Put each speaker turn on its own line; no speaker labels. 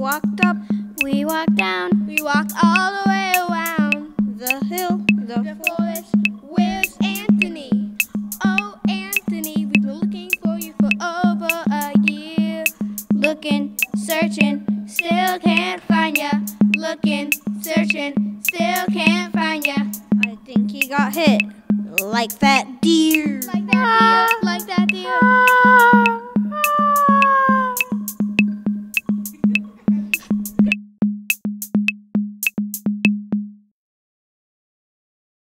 walked up,
we walked down,
we walked all the way around
the hill,
the, the forest. Where's Anthony? Oh, Anthony, we've been looking for you for over a year.
Looking, searching, still can't find ya. Looking, searching, still can't find ya.
I think he got hit like that deer.